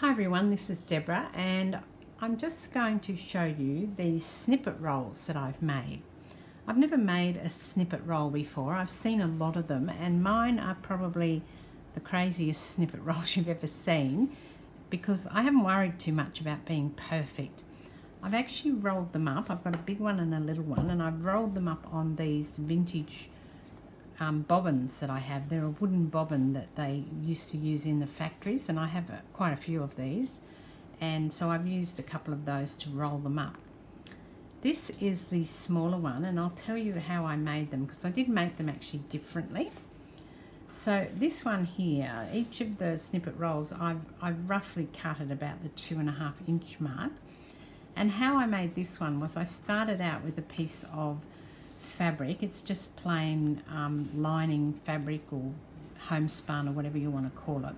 Hi everyone, this is Deborah and I'm just going to show you these snippet rolls that I've made. I've never made a snippet roll before. I've seen a lot of them and mine are probably the craziest snippet rolls you've ever seen because I haven't worried too much about being perfect. I've actually rolled them up. I've got a big one and a little one and I've rolled them up on these vintage um, bobbins that I have. They're a wooden bobbin that they used to use in the factories and I have a, quite a few of these and so I've used a couple of those to roll them up. This is the smaller one and I'll tell you how I made them because I did make them actually differently. So this one here, each of the snippet rolls I've, I've roughly cut at about the two and a half inch mark and how I made this one was I started out with a piece of fabric. It's just plain um, lining fabric or homespun or whatever you want to call it.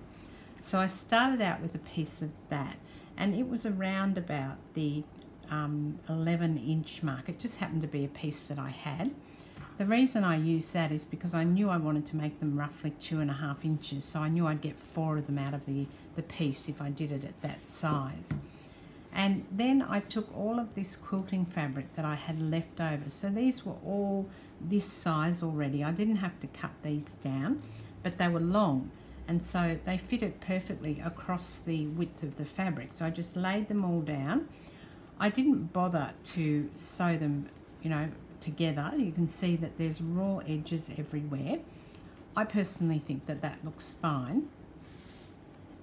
So I started out with a piece of that and it was around about the um, 11 inch mark. It just happened to be a piece that I had. The reason I used that is because I knew I wanted to make them roughly two and a half inches so I knew I'd get four of them out of the, the piece if I did it at that size. And then I took all of this quilting fabric that I had left over. So these were all this size already. I didn't have to cut these down, but they were long. And so they fitted perfectly across the width of the fabric. So I just laid them all down. I didn't bother to sew them, you know, together. You can see that there's raw edges everywhere. I personally think that that looks fine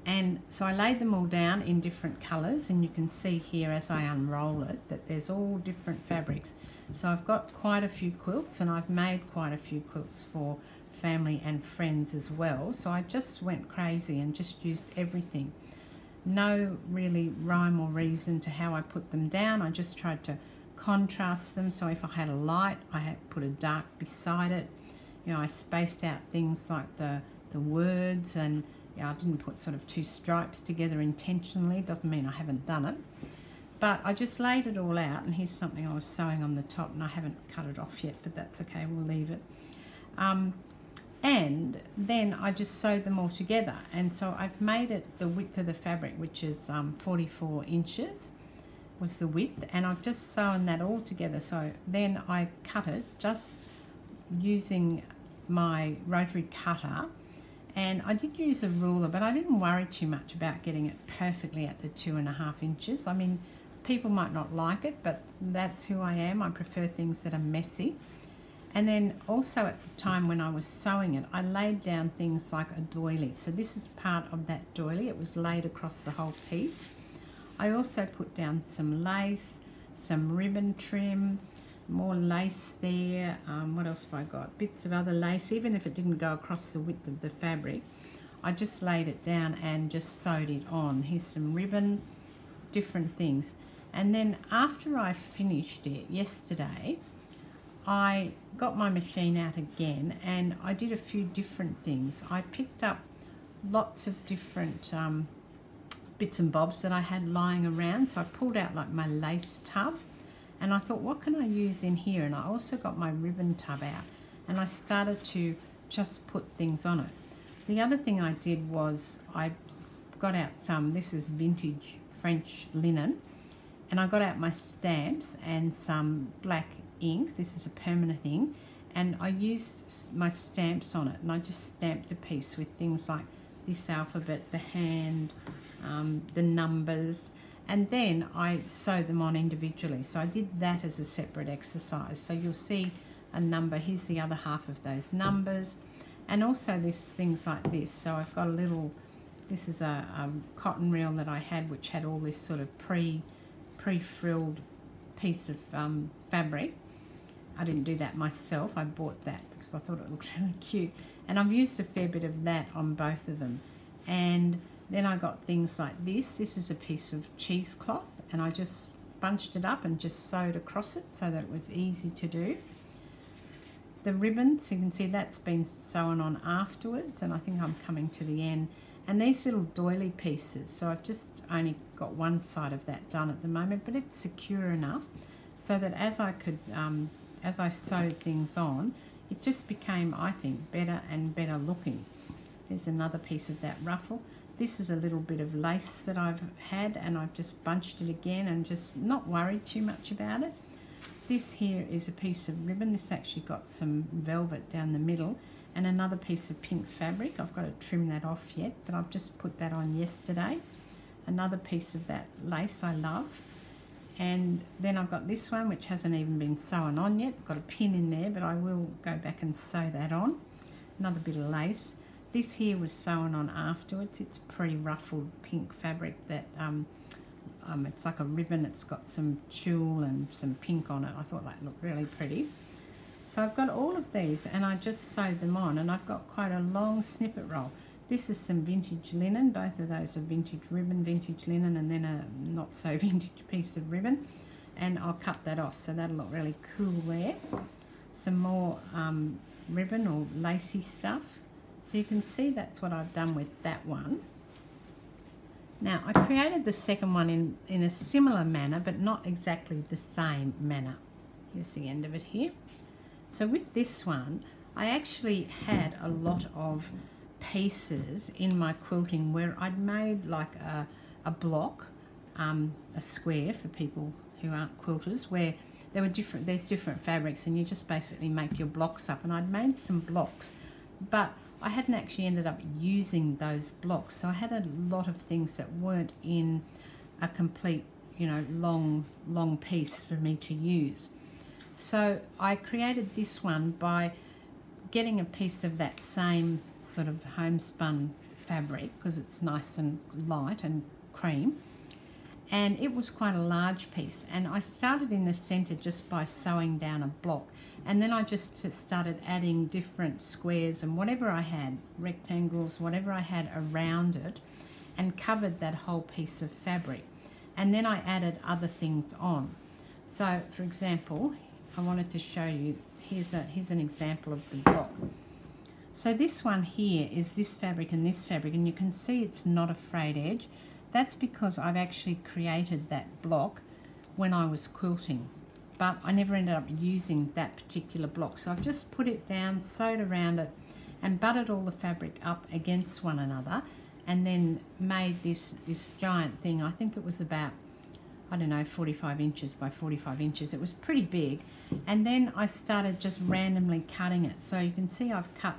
and so I laid them all down in different colours and you can see here as I unroll it that there's all different fabrics. So I've got quite a few quilts and I've made quite a few quilts for family and friends as well. So I just went crazy and just used everything. No really rhyme or reason to how I put them down. I just tried to contrast them. So if I had a light I had put a dark beside it. You know I spaced out things like the the words and yeah, I didn't put sort of two stripes together intentionally. Doesn't mean I haven't done it. But I just laid it all out, and here's something I was sewing on the top, and I haven't cut it off yet, but that's okay, we'll leave it. Um, and then I just sewed them all together. And so I've made it the width of the fabric, which is um, 44 inches was the width, and I've just sewn that all together. So then I cut it just using my rotary cutter and I did use a ruler but I didn't worry too much about getting it perfectly at the two and a half inches. I mean people might not like it but that's who I am. I prefer things that are messy. And then also at the time when I was sewing it I laid down things like a doily. So this is part of that doily. It was laid across the whole piece. I also put down some lace some ribbon trim more lace there. Um, what else have I got? Bits of other lace, even if it didn't go across the width of the fabric. I just laid it down and just sewed it on. Here's some ribbon, different things. And then after I finished it yesterday, I got my machine out again and I did a few different things. I picked up lots of different um, bits and bobs that I had lying around. So I pulled out like my lace tub and I thought what can I use in here? And I also got my ribbon tub out and I started to just put things on it. The other thing I did was I got out some this is vintage French linen and I got out my stamps and some black ink. This is a permanent ink and I used my stamps on it and I just stamped a piece with things like this alphabet, the hand, um, the numbers and then I sew them on individually. So I did that as a separate exercise. So you'll see a number, here's the other half of those numbers, and also this things like this. So I've got a little, this is a, cotton reel that I had which had all this sort of pre, pre-frilled piece of um, fabric. I didn't do that myself, I bought that because I thought it looked really cute. And I've used a fair bit of that on both of them. And then I got things like this. This is a piece of cheesecloth and I just bunched it up and just sewed across it so that it was easy to do. The ribbon, so you can see that's been sewn on afterwards and I think I'm coming to the end. And these little doily pieces, so I've just only got one side of that done at the moment, but it's secure enough so that as I could, um, as I sewed things on, it just became, I think, better and better looking. There's another piece of that ruffle. This is a little bit of lace that I've had and I've just bunched it again and just not worried too much about it. This here is a piece of ribbon. This actually got some velvet down the middle and another piece of pink fabric. I've got to trim that off yet, but I've just put that on yesterday. Another piece of that lace I love. And then I've got this one, which hasn't even been sewn on yet. got a pin in there, but I will go back and sew that on. Another bit of lace. This here was sewn on afterwards. It's pretty ruffled pink fabric that um, um, it's like a ribbon. It's got some tulle and some pink on it. I thought that looked really pretty. So I've got all of these and I just sewed them on and I've got quite a long snippet roll. This is some vintage linen. Both of those are vintage ribbon, vintage linen and then a not so vintage piece of ribbon. And I'll cut that off so that'll look really cool there. Some more um, ribbon or lacy stuff. So you can see that's what I've done with that one. Now I created the second one in, in a similar manner but not exactly the same manner. Here's the end of it here. So with this one, I actually had a lot of pieces in my quilting where I'd made like a, a block, um, a square for people who aren't quilters, where there were different, there's different fabrics and you just basically make your blocks up. And I'd made some blocks, but I hadn't actually ended up using those blocks. So I had a lot of things that weren't in a complete, you know, long, long piece for me to use. So I created this one by getting a piece of that same sort of homespun fabric because it's nice and light and cream and it was quite a large piece and I started in the center just by sewing down a block and then I just started adding different squares and whatever I had rectangles whatever I had around it and covered that whole piece of fabric and then I added other things on so for example I wanted to show you, here's, a, here's an example of the block. So this one here is this fabric and this fabric and you can see it's not a frayed edge. That's because I've actually created that block when I was quilting but I never ended up using that particular block. So I've just put it down, sewed around it and butted all the fabric up against one another and then made this, this giant thing. I think it was about I don't know, 45 inches by 45 inches. It was pretty big. And then I started just randomly cutting it. So you can see I've cut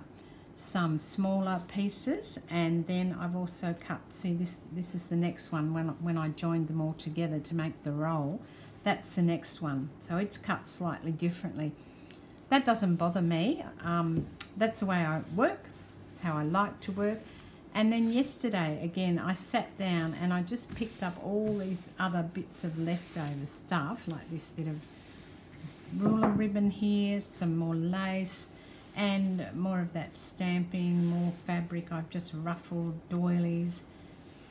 some smaller pieces and then I've also cut, see this, this is the next one when, when I joined them all together to make the roll. That's the next one. So it's cut slightly differently. That doesn't bother me. Um, that's the way I work. It's how I like to work. And then yesterday, again, I sat down and I just picked up all these other bits of leftover stuff, like this bit of ruler ribbon here, some more lace, and more of that stamping, more fabric. I've just ruffled doilies,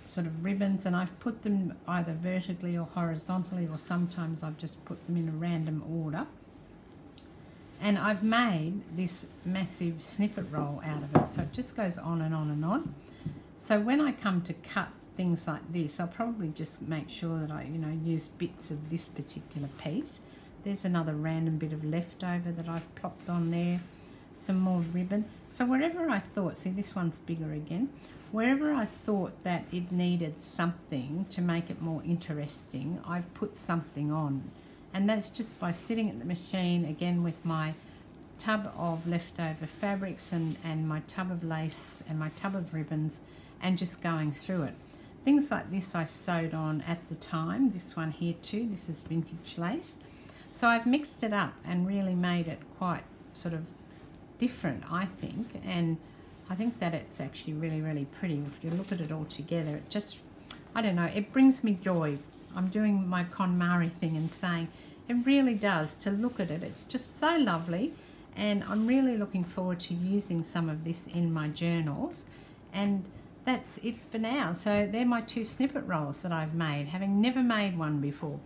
sort of ribbons, and I've put them either vertically or horizontally, or sometimes I've just put them in a random order. And I've made this massive snippet roll out of it. So it just goes on and on and on. So when I come to cut things like this, I'll probably just make sure that I, you know, use bits of this particular piece. There's another random bit of leftover that I've plopped on there. Some more ribbon. So wherever I thought, see this one's bigger again, wherever I thought that it needed something to make it more interesting, I've put something on. And that's just by sitting at the machine, again with my tub of leftover fabrics and, and my tub of lace and my tub of ribbons and just going through it. Things like this I sewed on at the time. This one here too, this is vintage lace. So I've mixed it up and really made it quite sort of different, I think. And I think that it's actually really, really pretty. If you look at it all together, it just, I don't know, it brings me joy. I'm doing my KonMari thing and saying, it really does to look at it. It's just so lovely. And I'm really looking forward to using some of this in my journals. And that's it for now. So they're my two snippet rolls that I've made, having never made one before.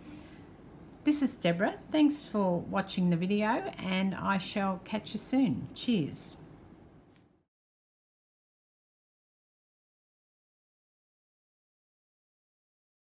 This is Deborah. Thanks for watching the video and I shall catch you soon. Cheers.